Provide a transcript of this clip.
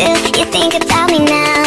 do you think about me now?